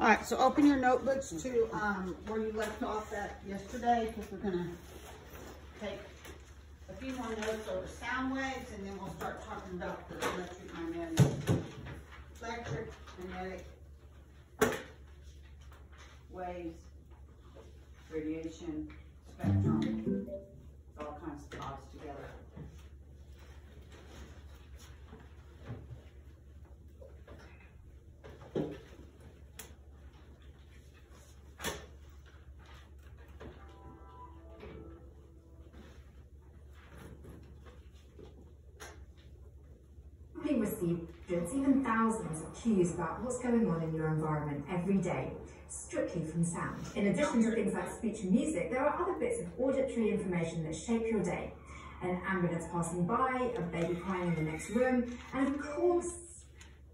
All right, so open your notebooks to um, where you left off at yesterday, because we're gonna take a few more notes over sound waves, and then we'll start talking about the electric magnetic, electric magnetic waves, radiation, spectrum, all kinds of thoughts together. Hundreds, even thousands of cues about what's going on in your environment every day, strictly from sound. In addition to things like speech and music, there are other bits of auditory information that shape your day. An ambulance passing by, a baby crying in the next room, and of course,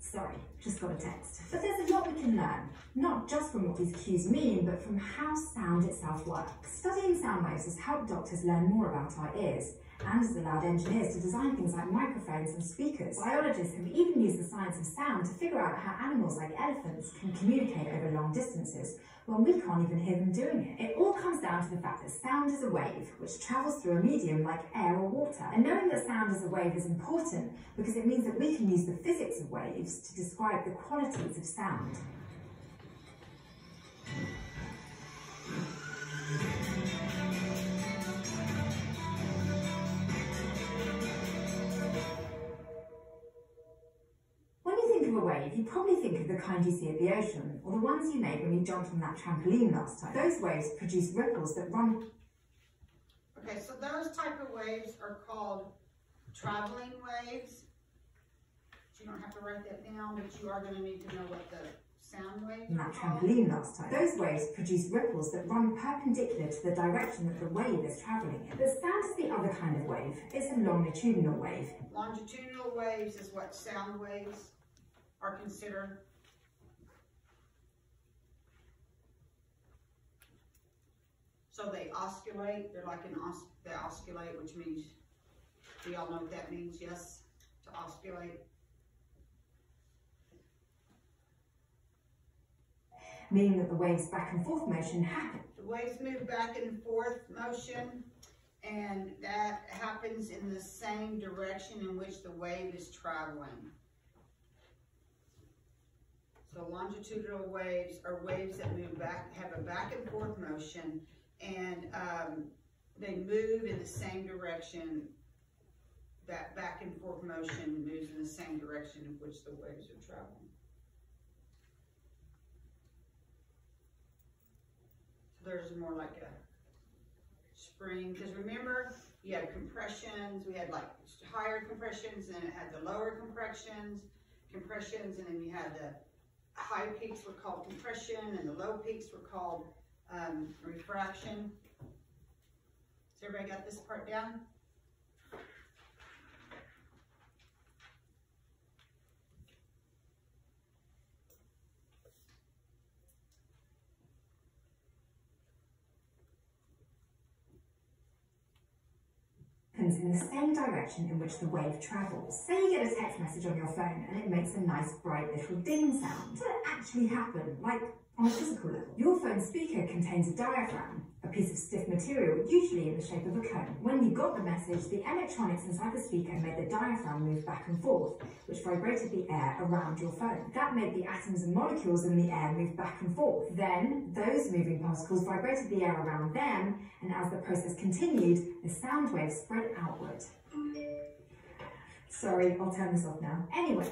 sorry, just got a text. But there's a lot we can learn, not just from what these cues mean, but from how sound itself works. Studying sound waves has helped doctors learn more about our ears and has allowed engineers to design things like microphones and speakers. Biologists have even used the science of sound to figure out how animals like elephants can communicate over long distances when we can't even hear them doing it. It all comes down to the fact that sound is a wave which travels through a medium like air or water. And knowing that sound is a wave is important because it means that we can use the physics of waves to describe the qualities of sound. When you think of a wave, you probably think of the kind you see at the ocean, or the ones you made when you jumped on that trampoline last time. Those waves produce ripples that run Okay, so those type of waves are called traveling waves. You don't have to write that down, but you are gonna need to know what the sound are that trampoline last time. Those waves produce ripples that run perpendicular to the direction that the wave is travelling in. But sound is the other kind of wave. It's a longitudinal wave. Longitudinal waves is what sound waves are considered. So they oscillate, they're like an os, they oscillate, which means, do y'all know what that means? Yes, to oscillate. Meaning that the wave's back and forth motion happen. The waves move back and forth motion, and that happens in the same direction in which the wave is traveling. So longitudinal waves are waves that move back, have a back and forth motion, and um, they move in the same direction. That back and forth motion moves in the same direction in which the waves are traveling. There's more like a spring, because remember, you had compressions, we had like higher compressions, and it had the lower compressions, compressions, and then you had the high peaks were called compression, and the low peaks were called um, refraction. So everybody got this part down? In the same direction in which the wave travels. Say you get a text message on your phone and it makes a nice bright little ding sound. It actually happen? Like on a physical level. Your phone speaker contains a diaphragm, a piece of stiff material, usually in the shape of a cone. When you got the message, the electronics inside the speaker made the diaphragm move back and forth, which vibrated the air around your phone. That made the atoms and molecules in the air move back and forth. Then, those moving particles vibrated the air around them, and as the process continued, the sound waves spread outward. Sorry, I'll turn this off now. Anyway,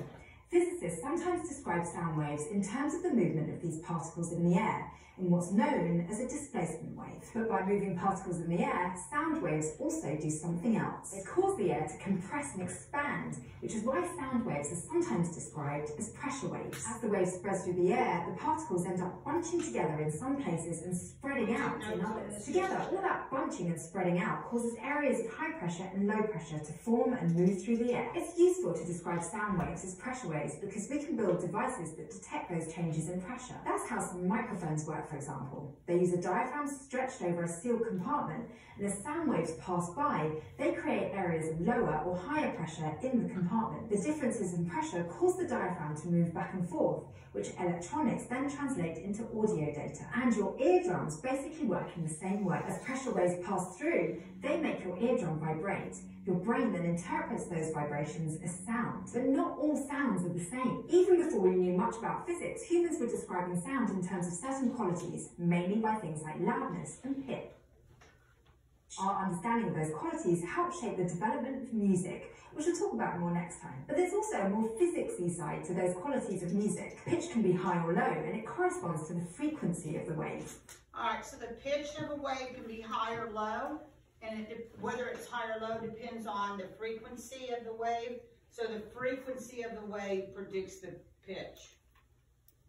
Physicists sometimes describe sound waves in terms of the movement of these particles in the air, in what's known as a displacement wave. But by moving particles in the air, sound waves also do something else. They cause the air to compress and expand, which is why sound waves are sometimes described as pressure waves. As the wave spreads through the air, the particles end up bunching together in some places and spreading out in others. Together, all that bunching and spreading out causes areas of high pressure and low pressure to form and move through the air. It's useful to describe sound waves as pressure waves because we can build devices that detect those changes in pressure. That's how some microphones work, for example. They use a diaphragm stretched over a sealed compartment, and as sound waves pass by, they create areas of lower or higher pressure in the compartment. The differences in pressure cause the diaphragm to move back and forth, which electronics then translate into audio data. And your eardrums basically work in the same way. As pressure waves pass through, they make your eardrum vibrate. Your brain then interprets those vibrations as sound. But not all sounds are the same. Even before we knew much about physics, humans were describing sound in terms of certain qualities, mainly by things like loudness and pitch. Our understanding of those qualities help shape the development of music, which we'll talk about more next time. But there's also a more physicsy side to those qualities of music. Pitch can be high or low, and it corresponds to the frequency of the wave. Alright, so the pitch of a wave can be high or low, and it, whether it's high or low depends on the frequency of the wave. So the frequency of the wave predicts the pitch.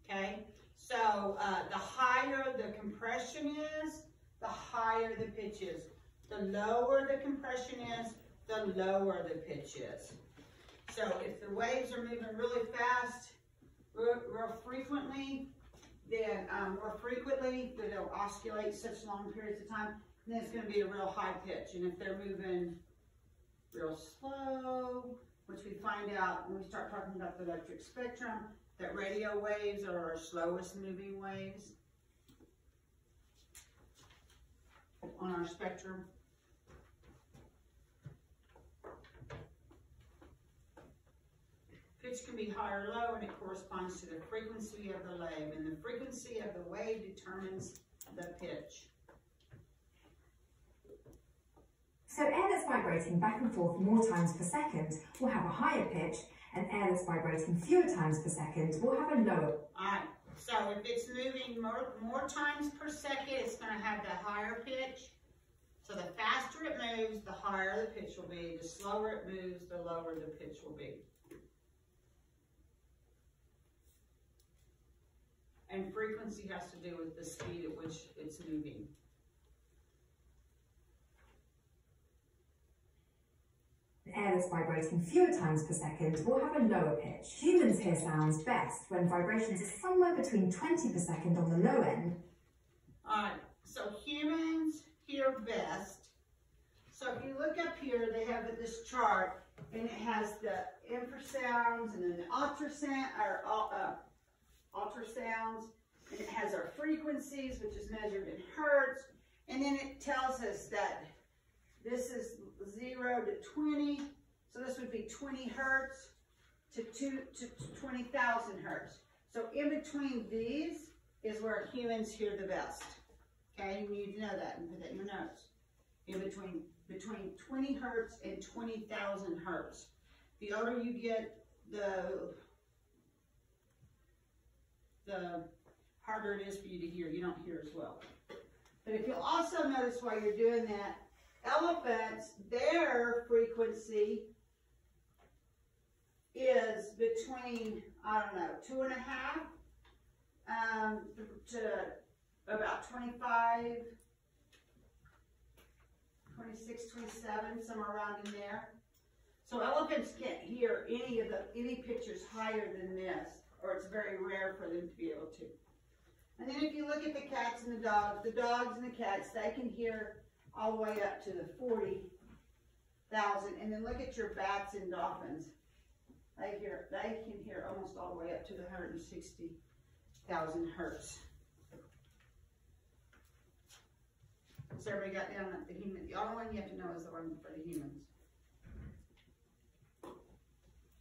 Okay? So uh, the higher the compression is, the higher the pitch is. The lower the compression is, the lower the pitch is. So if the waves are moving really fast, real, frequently, then um, more frequently, that they'll oscillate such long periods of time, then it's going to be a real high pitch. And if they're moving real slow, which we find out when we start talking about the electric spectrum, that radio waves are our slowest moving waves on our spectrum. Pitch can be high or low, and it corresponds to the frequency of the wave, and the frequency of the wave determines the pitch. So air that's vibrating back and forth more times per second will have a higher pitch, and air that's vibrating fewer times per second will have a lower. Alright, so if it's moving more, more times per second, it's going to have the higher pitch. So the faster it moves, the higher the pitch will be. The slower it moves, the lower the pitch will be. And frequency has to do with the speed at which it's moving. The air that's vibrating fewer times per second will have a lower pitch. Humans hear sounds best when vibrations are somewhere between 20 per second on the low end. Alright, so humans hear best. So if you look up here, they have this chart, and it has the infrasounds and then the ultrasound, or uh, ultrasounds, and it has our frequencies, which is measured in hertz, and then it tells us that this is 0 to 20, so this would be 20 hertz to, two, to 20,000 hertz. So in between these is where humans hear the best. Okay, you need to know that and put that in your notes. In between between 20 hertz and 20,000 hertz. The older you get, the the harder it is for you to hear. You don't hear as well. But if you'll also notice while you're doing that, elephants, their frequency is between, I don't know, two and a half um, to about 25, 26, 27, somewhere around in there. So elephants can't hear any of the any pitches higher than this, or it's very rare for them to be able to. And then if you look at the cats and the dogs, the dogs and the cats, they can hear all the way up to the 40,000. And then look at your bats and dolphins. They hear, they can hear almost all the way up to the 160,000 hertz. So everybody got down at the human. The only one you have to know is the one for the humans.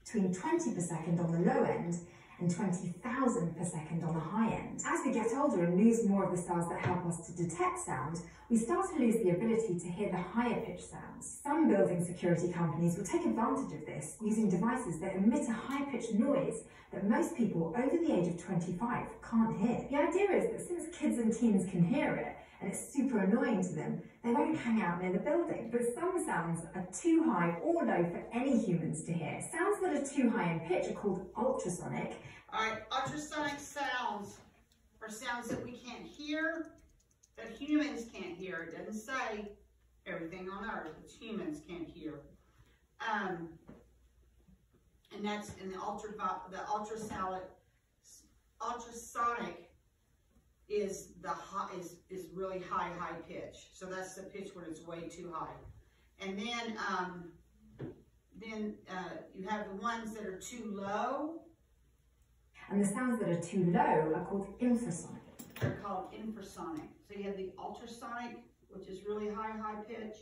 Between 20 per second on the low end and 20,000 per second on the high end. As we get older and lose more of the cells that help us to detect sound, we start to lose the ability to hear the higher pitch sounds. Some building security companies will take advantage of this using devices that emit a high pitched noise that most people over the age of 25 can't hear. The idea is that since kids and teens can hear it, and it's super annoying to them, they won't hang out near the building. But some sounds are too high or low for any humans to hear. Sounds that are too high in pitch are called ultrasonic. All right, ultrasonic sounds are sounds that we can't hear, that humans can't hear. It doesn't say everything on earth, it's humans can't hear. Um, and that's in the ultra the ultrasonic ultrasonic is the high, is, is really high, high pitch. So that's the pitch when it's way too high. And then, um, then uh, you have the ones that are too low. And the sounds that are too low are called infrasonic. They're called infrasonic. So you have the ultrasonic, which is really high, high pitch,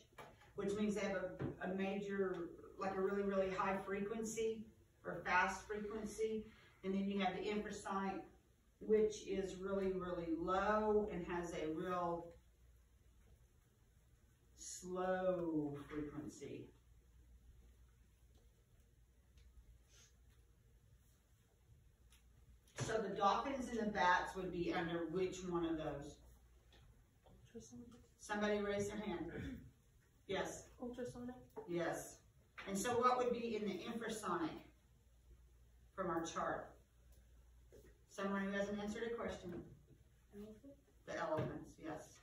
which means they have a, a major, like a really, really high frequency or fast frequency. And then you have the infrasonic, which is really, really low and has a real slow frequency. So the dolphins and the bats would be under which one of those? Ultrasonic. Somebody raise their hand. Yes, Ultrasonic. yes. And so what would be in the infrasonic from our chart? Someone who hasn't answered a question. The elephants, yes.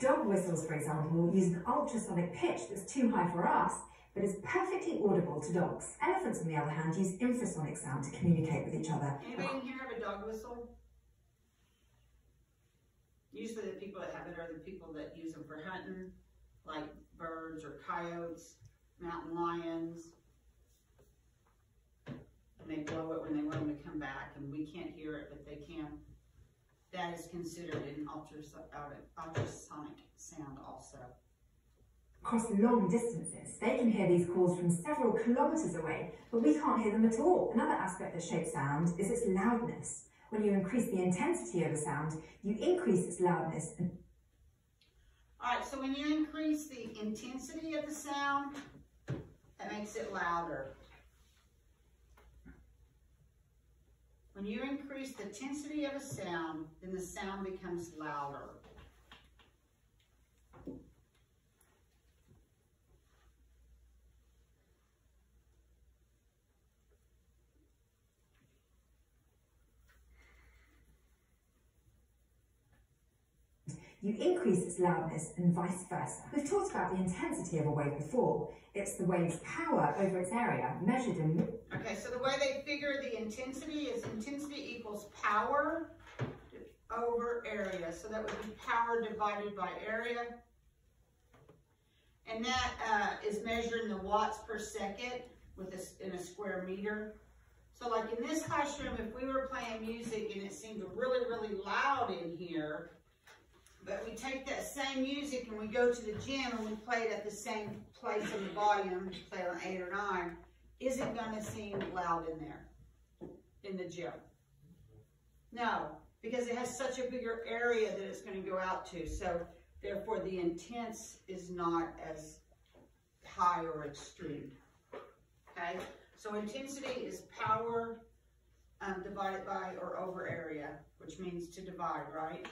Dog whistles, for example, use an ultrasonic pitch that's too high for us, but is perfectly audible to dogs. Elephants, on the other hand, use infrasonic sound to communicate with each other. Anybody in here have a dog whistle? Usually the people that have it are the people that use them for hunting, like birds or coyotes, mountain lions. And they blow it when they want them to come back, and we can't hear it, but they can. That is considered an ultras- uh, ultrasonic sound also. Across long distances, they can hear these calls from several kilometres away, but we can't hear them at all. Another aspect that shapes sound is its loudness. When you increase the intensity of a sound, you increase its loudness Alright, so when you increase the intensity of the sound, that makes it louder. When you increase the intensity of a sound, then the sound becomes louder. You increase its loudness and vice versa. We've talked about the intensity of a wave before. It's the wave's power over its area, measured in Okay, so the way they figure the intensity is intensity equals power over area. So that would be power divided by area. And that uh, is the watts per second with a, in a square meter. So like in this classroom, if we were playing music and it seemed really, really loud in here, but we take that same music and we go to the gym and we play it at the same place in the volume, say on eight or nine, is it gonna seem loud in there, in the gym? No, because it has such a bigger area that it's gonna go out to, so therefore the intense is not as high or extreme, okay? So intensity is power um, divided by or over area, which means to divide, right?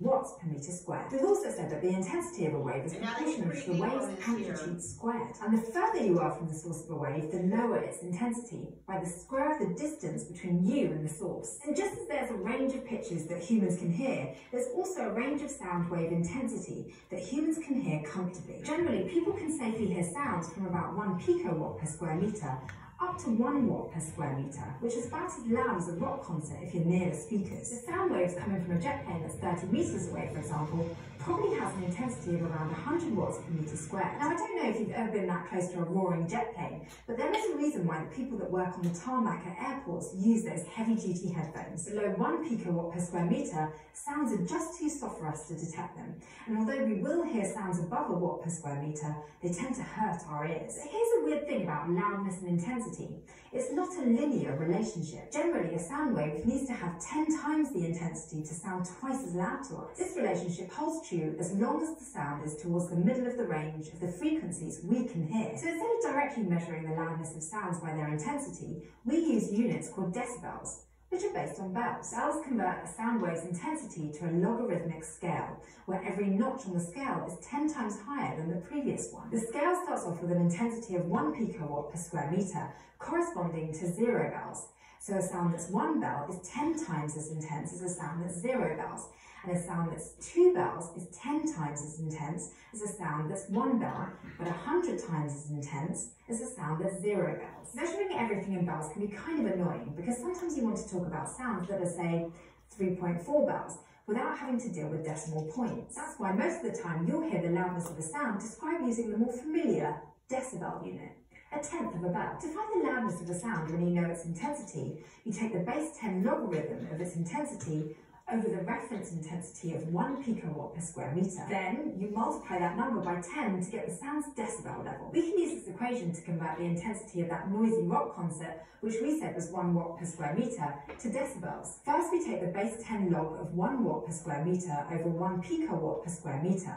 Watts per metre squared. We've also said that the intensity of a wave is And now this is proportional to the wave's equal in this here. amplitude squared. And the further you are from the source of a wave, the lower its intensity, by the square of the distance between you and the source. And just as there's a range of pitches that humans can hear, there's also a range of sound wave intensity that humans can hear comfortably. Generally, people can safely hear sounds from about 1 picowatt per square metre up to 1 watt per square metre, which is about as loud as a rock concert if you're near the speakers. The sound waves coming from a jet plane that's 30 metres away, for example, probably has an intensity of around 100 watts per metre squared. Now, I don't know if you've ever been that close to a roaring jet plane, but there is a reason why the people that work on the tarmac at airports use those heavy-duty headphones. Below 1 picowatt per square metre, sounds are just too soft for us to detect them. And although we will hear sounds above a watt per square metre, they tend to hurt our ears. Here's a weird thing about loudness and intensity. It's not a linear relationship. Generally, a sound wave needs to have 10 times the intensity to sound twice as loud to us. This relationship holds true as long as the sound is towards the middle of the range of the frequencies we can hear. So instead of directly measuring the loudness of sounds by their intensity, we use units called decibels which are based on bels. Bels convert a sound wave's intensity to a logarithmic scale, where every notch on the scale is 10 times higher than the previous one. The scale starts off with an intensity of 1 picowatt per square metre, corresponding to zero bels. So a sound that's one bel is 10 times as intense as a sound that's zero bels, and a sound that's two bels is 10 times as intense as a sound that's one bel, but 100 times as intense as a sound that's zero bels. Measuring everything in bels can be kind of annoying because sometimes you want to talk about sounds that are, say, 3.4 bels without having to deal with decimal points. That's why most of the time you'll hear the loudness of a sound described using the more familiar decibel unit. a tenth of a bel. To find the loudness of a sound when you know its intensity, you take the base 10 logarithm of its intensity over the reference intensity of 1 picowatt per square meter. Then you multiply that number by 10 to get the sound's decibel level. We can use this equation to convert the intensity of that noisy rock concert, which we said was 1 watt per square meter, to decibels. First we take the base 10 log of 1 watt per square meter over 1 picowatt per square meter.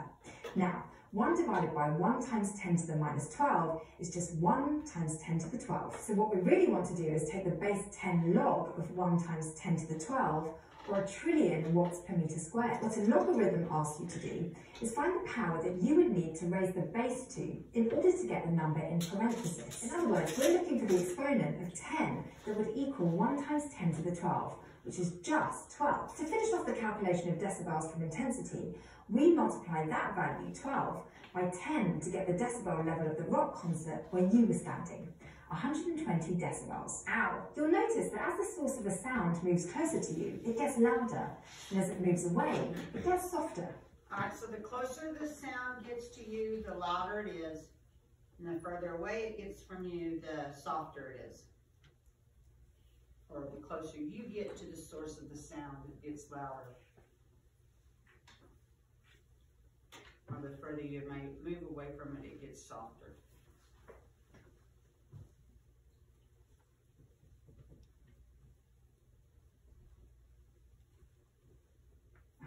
Now, 1 divided by 1 times 10 to the minus 12 is just 1 times 10 to the 12. So what we really want to do is take the base 10 log of 1 times 10 to the 12 or a trillion watts per meter squared. What a logarithm asks you to do is find the power that you would need to raise the base to in order to get the number in parentheses. In other words, we're looking for the exponent of 10 that would equal 1 times 10 to the 12, which is just 12. To finish off the calculation of decibels from intensity, we multiply that value, 12, by 10 to get the decibel level of the rock concert where you were standing. 120 decibels. Ow! You'll notice that as the source of a sound moves closer to you, it gets louder, and as it moves away, it gets softer. Alright, so the closer the sound gets to you, the louder it is. And the further away it gets from you, the softer it is. Or the closer you get to the source of the sound, it gets louder. Or the further you may move away from it, it gets softer.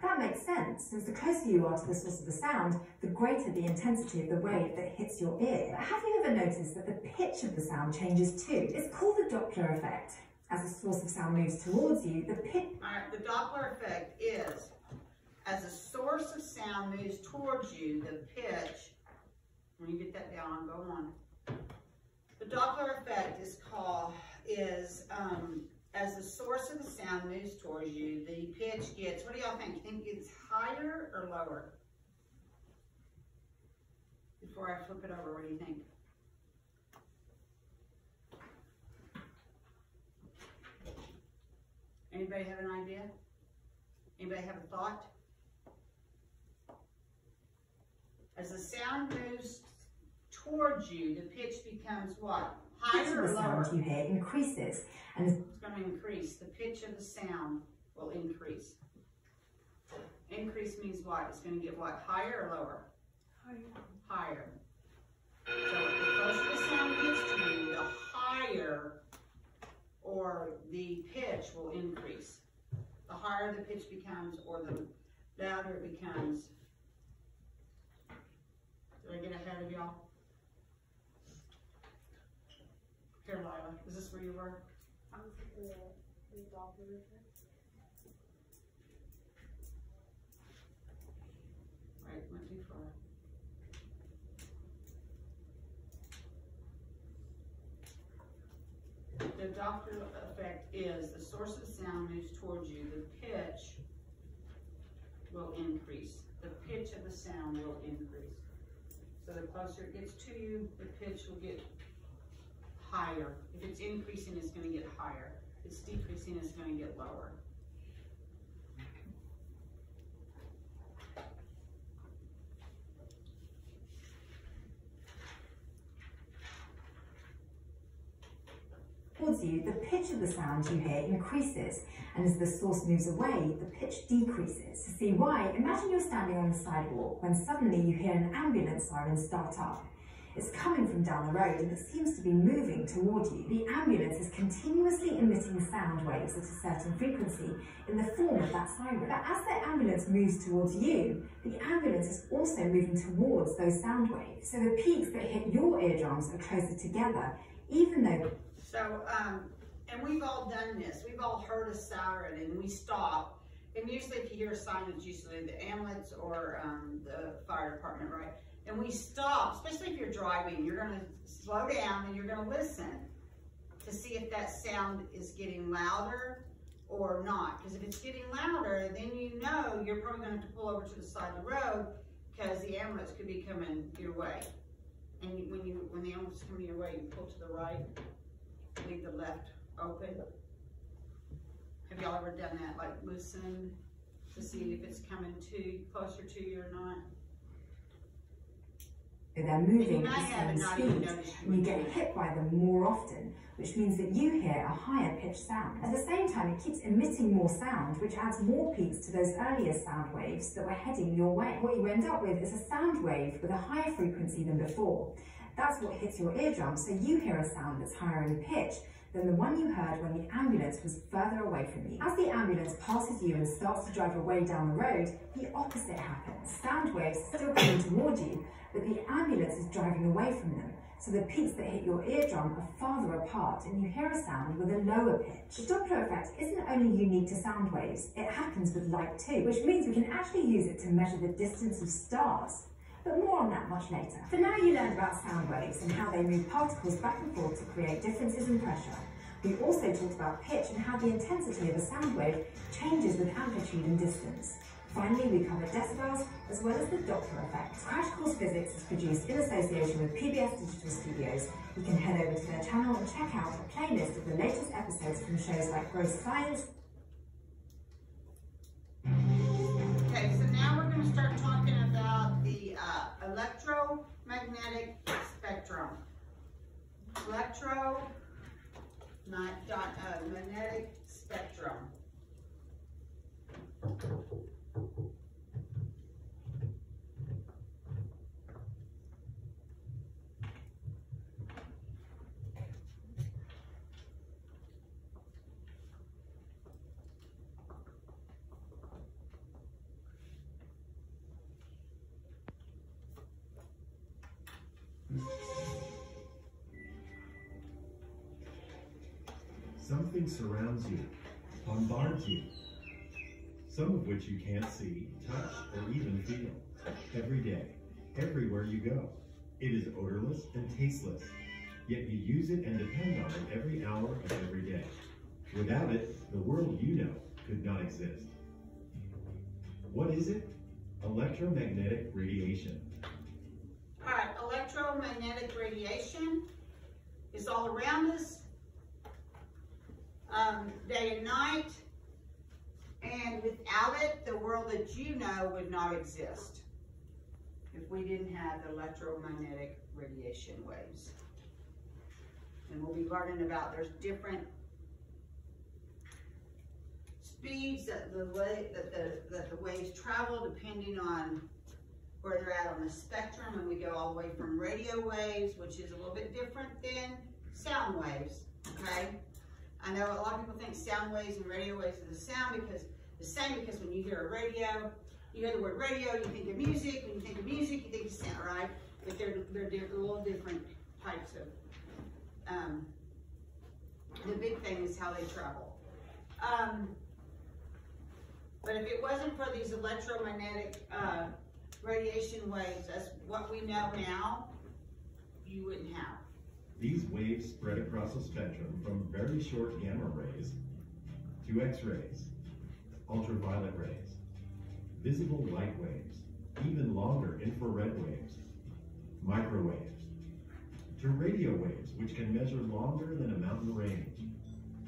That makes sense, since the closer you are to the source of the sound, the greater the intensity of the wave that hits your ear. But have you ever noticed that the pitch of the sound changes too? It's called the Doppler effect. As the source of sound moves towards you, the pitch Alright, the Doppler effect is, as the source of sound moves towards you, the pitch, when you get that down, go on. The Doppler effect is called, is, um, as the source of the sound moves towards you, the pitch gets, what do y'all think? Think it's higher or lower? Before I flip it over, what do you think? Anybody have an idea? Anybody have a thought? As the sound moves towards you, the pitch becomes what? Higher or the lower? sound you hear increases, and It's gonna increase, the pitch of the sound will increase. Increase means what? It's gonna get what, higher or lower? Higher. Higher. So the closer the sound gets to you, the higher or the pitch will increase. The higher the pitch becomes or the louder it becomes. Did I get ahead of y'all? Here, Lila, is this where you were? I was at the, the Doppler. Right, went too far. The Doppler effect is the source of sound moves towards you, the pitch will increase. The pitch of the sound will increase. So the closer it gets to you, the pitch will get higher. If it's increasing, it's gonna get higher. If it's decreasing, it's gonna get lower. towards you, the pitch of the sound you hear increases, and as the source moves away, the pitch decreases. To see why, imagine you're standing on the sidewalk when suddenly you hear an ambulance siren start up. It's coming from down the road and it seems to be moving toward you. The ambulance is continuously emitting sound waves at a certain frequency in the form of that siren. But as the ambulance moves towards you, the ambulance is also moving towards those sound waves. So the peaks that hit your eardrums are closer together, even though So, um, and we've all done this. We've all heard a siren and we stop. And usually if you hear a siren, it's usually the ambulance or, um, the fire department, right? And we stop, especially if you're driving, you're gonna slow down and you're gonna listen to see if that sound is getting louder or not. Because if it's getting louder, then you know you're probably gonna have to pull over to the side of the road because the ambulance could be coming your way. And when you, when the ambulance is coming your way, you pull to the right leave the left open. Have y'all ever done that, like listen to see if it's coming to, closer to you or not? They're moving at the same speed, and you get hit by them more often, which means that you hear a higher pitched sound. At the same time, it keeps emitting more sound, which adds more peaks to those earlier sound waves that were heading your way. What you end up with is a sound wave with a higher frequency than before. That's what hits your eardrum, so you hear a sound that's higher in pitch than the one you heard when the ambulance was further away from you. As the ambulance passes you and starts to drive away down the road, the opposite happens. Sound waves still coming toward you, but the ambulance is driving away from them. So the peaks that hit your eardrum are farther apart and you hear a sound with a lower pitch. The Doppler effect isn't only unique to sound waves, it happens with light too, which means we can actually use it to measure the distance of stars. But more on that much later. For now you learned about sound waves and how they move particles back and forth to create differences in pressure. We also talked about pitch and how the intensity of a sound wave changes with amplitude and distance. Finally, we covered decibels as well as the Doppler effect. Crash Course Physics is produced in association with PBS Digital Studios. You can head over to their channel and check out a playlist of the latest episodes from shows like Gross Science, Okay, so now we're gonna start electromagnetic spectrum. Electro, not, dot, uh, magnetic spectrum. Something surrounds you, bombards you, some of which you can't see, touch, or even feel. Every day, everywhere you go. It is odorless and tasteless, yet you use it and depend on it every hour of every day. Without it, the world you know could not exist. What is it? Electromagnetic radiation. Alright, electromagnetic radiation is all around us, um, day and night. And without it, the world that you know would not exist if we didn't have electromagnetic radiation waves. And we'll be learning about there's different speeds that the way that the that the waves travel depending on where they're at on the spectrum, and we go all the way from radio waves, which is a little bit different than sound waves, okay? I know a lot of people think sound waves and radio waves are the sound because the same because when you hear a radio, you hear the word radio, you think of music. When you think of music, you think of sound, right? But they're they're, di- a little different types of. Um, the big thing is how they travel. Um, but if it wasn't for these electromagnetic uh, radiation waves, as what we know now, you wouldn't have. These waves spread across a spectrum from very short gamma rays to X-rays, ultraviolet rays, visible light waves, even longer infrared waves, microwaves, to radio waves, which can measure longer than a mountain range.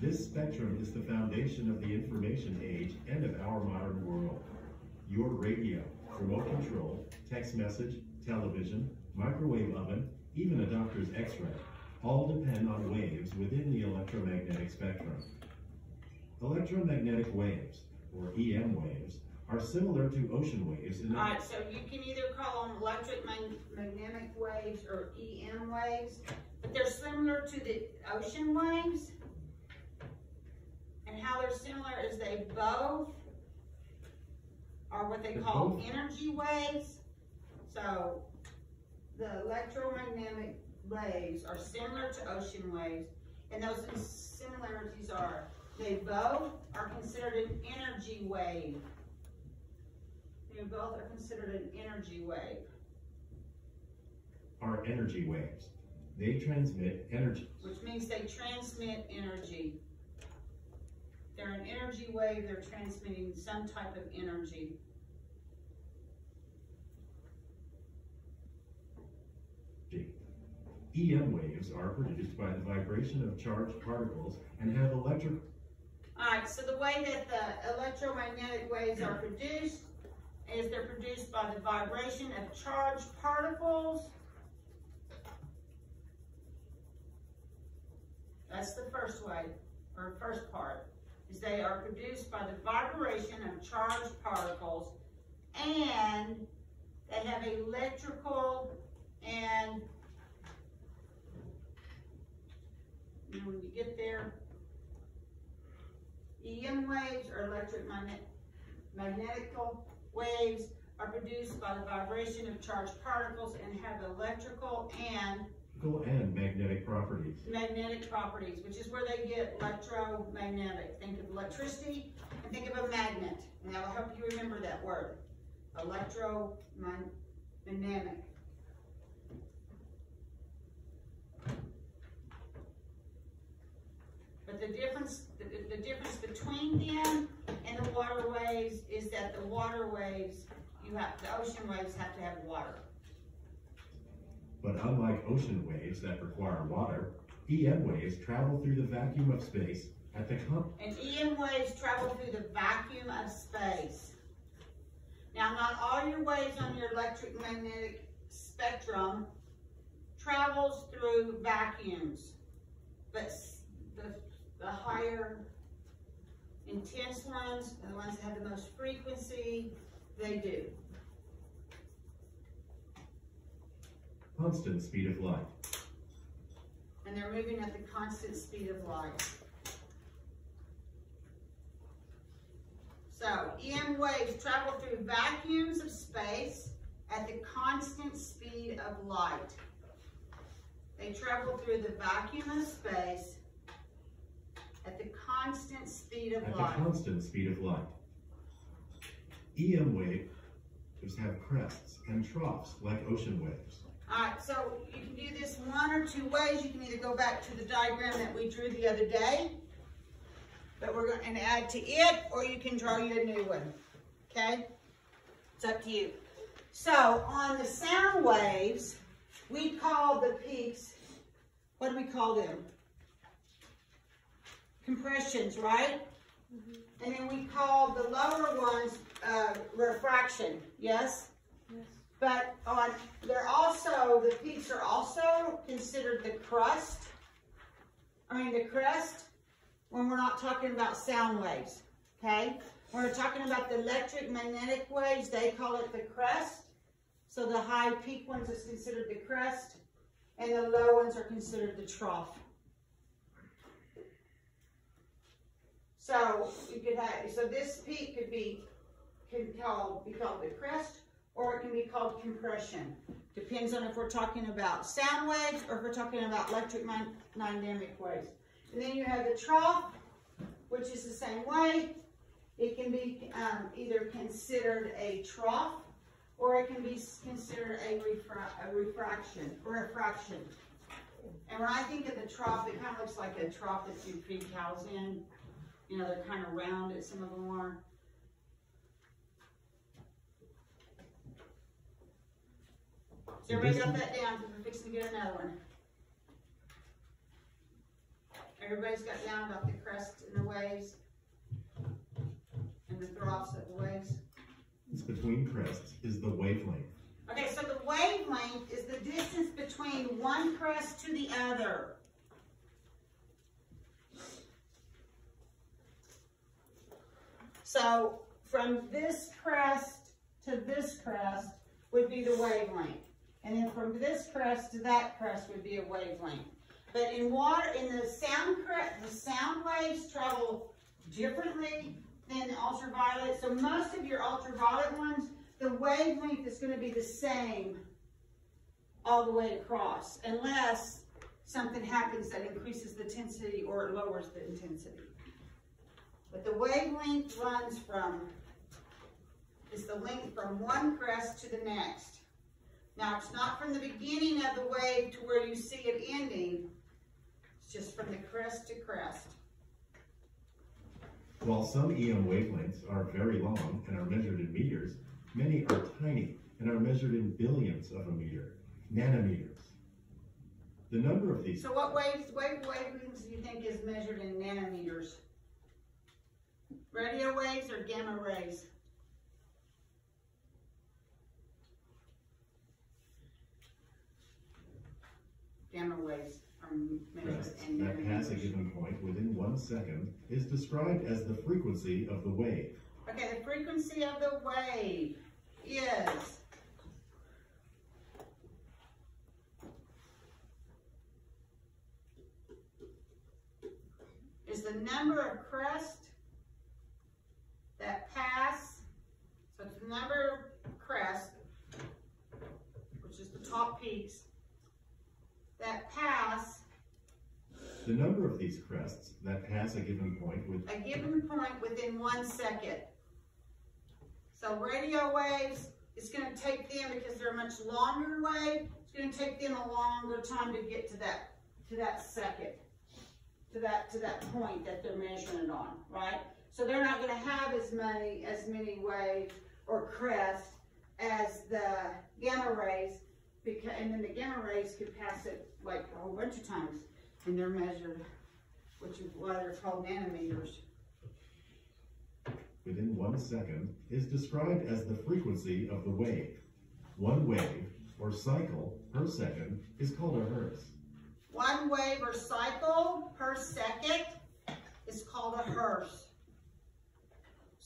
This spectrum is the foundation of the information age and of our modern world. Your radio, remote control, text message, television, microwave oven, even a doctor's x-ray, all depend on waves within the electromagnetic spectrum. Electromagnetic waves, or EM waves, are similar to ocean waves in Alright, so you can either call them electric mag- magnetic waves or EM waves, but they're similar to the ocean waves. And how they're similar is they both are what they They're call both- energy waves. So the electromagnetic waves are similar to ocean waves, and those similarities are they both are considered an energy wave. They both are considered an energy wave, are energy waves. They transmit energy. which means they transmit energy. They're an energy wave, they're transmitting some type of energy. EM waves are produced by the vibration of charged particles and have electric... All right, so the way that the electromagnetic waves are produced is they're produced by the vibration of charged particles. That's the first way, or first part, is they are produced by the vibration of charged particles and they have electrical and and when you get there, EM waves or electromagnetic magnetical waves are produced by the vibration of charged particles and have electrical and Electrical and magnetic properties. magnetic properties, which is where they get electromagnetic. Think of electricity and think of a magnet, and that will help you remember that word. Electromagnetic. But the difference, the, the- difference between them and the water waves is that the water waves, you have, the ocean waves have to have water. But unlike ocean waves that require water, EM waves travel through the vacuum of space at the con- And EM waves travel through the vacuum of space. Now, not all your waves on your electric magnetic spectrum travels through vacuums, but the, the higher intense ones, the ones that have the most frequency, they do. constant speed of light. And they're moving at the constant speed of light. So, EM waves travel through vacuums of space at the constant speed of light. They travel through the vacuum of space at the constant speed of At the constant speed of light. EM waves have crests and troughs like ocean waves. Alright, so you can do this one or two ways. You can either go back to the diagram that we drew the other day, but we're going to add to it, or you can draw you a new one. Okay? It's up to you. So on the sound waves, we call the peaks, what do we call them? Compressions, right? And then we call the lower ones uh, refraction, yes? Yes. But on, they're also, the peaks are also considered the crust. I mean, the crest, when we're not talking about sound waves, okay? When we're talking about the electric magnetic waves, they call it the crest. So the high peak ones is considered the crest, and the low ones are considered the trough. So you could have, so this peak could be, can call, be called the crest, or it can be called compression. Depends on if we're talking about sound waves or if we're talking about electric dynamic waves. And then you have the trough, which is the same way. It can be um, either considered a trough or it can be considered a, refra- a refraction refraction. And when I think of the trough, it kind of looks like a trough that you feed cows in. You know, they're kind of round, as some of them are. So everybody got that down, because we're fixing to get another one. Everybody's got down about the crest and the waves. And the troughs of the waves. It's between crests is the wavelength. Okay, so the wavelength is the distance between one crest to the other. So from this crest to this crest would be the wavelength. And then from this crest to that crest would be a wavelength. But in water, in the sound crest, the sound waves travel differently than ultraviolet. So most of your ultraviolet ones, the wavelength is going to be the same all the way across, unless something happens that increases the intensity or lowers the intensity. But the wavelength runs from, is the length from one crest to the next. Now, it's not from the beginning of the wave to where you see it ending. It's just from the crest to crest. While some EM wavelengths are very long and are measured in meters, many are tiny and are measured in billions of a meter, nanometers. The number of these So what waves, wave wavelengths do you think is measured in nanometers? Radio waves or gamma rays? Gamma waves are from measure Crests and near that pass a given point within one second is described as the frequency of the wave. Okay, the frequency of the wave is. Is the number of crest that pass, so it's the number of crest, which is the top peaks, that pass The number of these crests that pass a given point with a given point within one second. So radio waves, it's gonna take them, because they're a much longer wave, it's gonna take them a longer time to get to that, to that second. To that, to that point that they're measuring it on, right? So they're not gonna have as many, as many waves or crests as the gamma rays, because, and then the gamma rays could pass it like a whole bunch of times, and they're measured, which is why they're called nanometers. within one second is described as the frequency of the wave. One wave or cycle per second is called a hertz. One wave or cycle per second is called a hertz.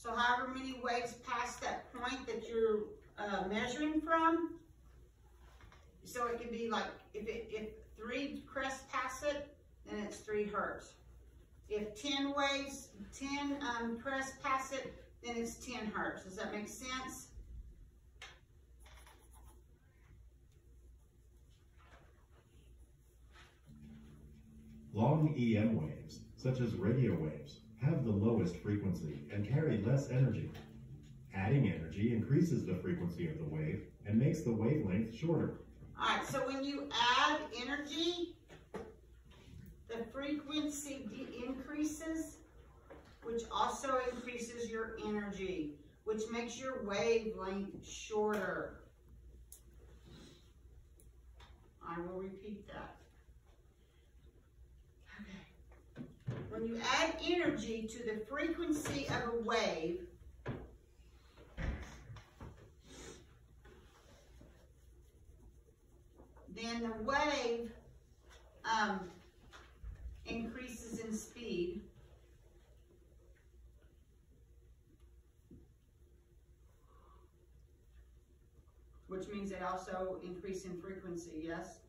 So however many waves pass that point that you're uh, measuring from, so it can be like, if it, if three crests pass it, then it's three hertz. If ten waves, ten um, crests pass it, then it's ten hertz. Does that make sense? Long EM waves, such as radio waves, have the lowest frequency and carry less energy. Adding energy increases the frequency of the wave and makes the wavelength shorter. Alright, so when you add energy, the frequency increases, which also increases your energy, which makes your wavelength shorter. I will repeat that. When you add energy to the frequency of a wave, then the wave um, increases in speed. Which means they also increase in frequency, yes?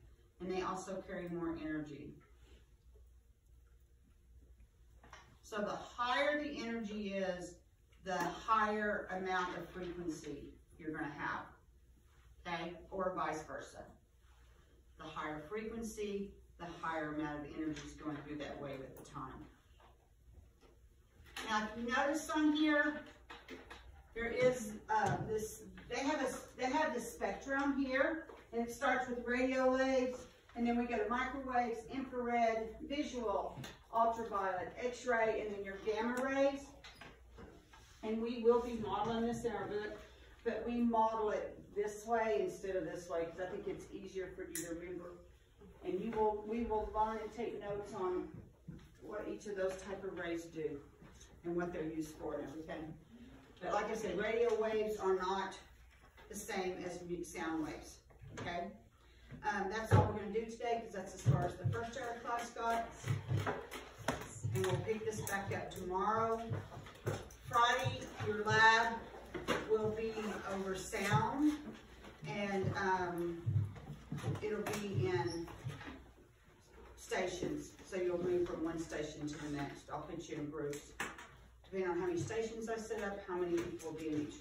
And they also carry more energy. So the higher the energy is, the higher amount of frequency you're gonna have, okay? Or vice versa the higher frequency, the higher amount of energy is going through that wave at the time. Now, if you notice on here, there is uh, this, they have a, they have this spectrum here, and it starts with radio waves, and then we go to microwaves, infrared, visual, ultraviolet, X-ray, and then your gamma rays. And we will be modeling this in our book, but we model it this way instead of this way, because I think it's easier for you to remember. And you will, we will learn and take notes on what each of those type of rays do and what they're used for and everything. But like I said, radio waves are not the same as sound waves, okay? Um, that's all we're gonna do today, because that's as far as the first hour class got. And we'll pick this back up tomorrow. Friday, your lab will be over sound, and, um, it'll be in stations, so you'll move from one station to the next. I'll put you in groups. Depending on how many stations I set up, how many people will be in each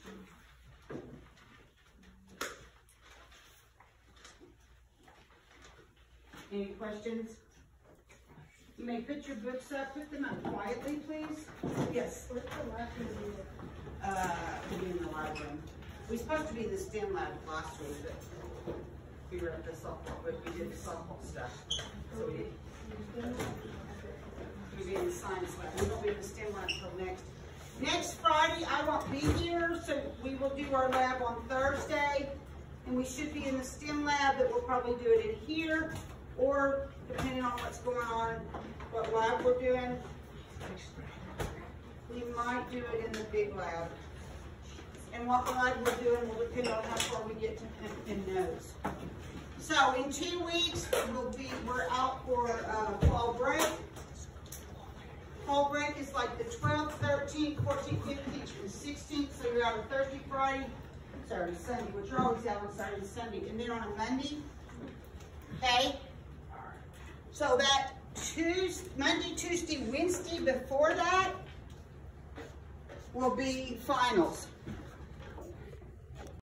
Any questions? You may put your books up, put them up quietly, please. Yes. Where's the one? Uh, to be in the library. We're supposed to be in the STEM lab last week, but we were at the softball, but we did the softball stuff. So we did, we'll be in the science lab. We won't be in the STEM lab until next. Next Friday, I won't be here, so we will do our lab on Thursday. And we should be in the STEM lab, but we'll probably do it in here, or depending on what's going on, what lab we're doing, we might do it in the big lab. And what lab we're doing will depend on how far we get to pin notes. So in two weeks, we'll be, we're out for, uh, fall break. Fall break is like the twelfth, thirteenth, fourteenth, fifteenth, and sixteenth, so you're out on Thursday, Friday, Saturday, Sunday, which you're always out on Saturday, Sunday, and then on a Monday, okay? So that Tuesday, Monday, Tuesday, Wednesday before that will be finals.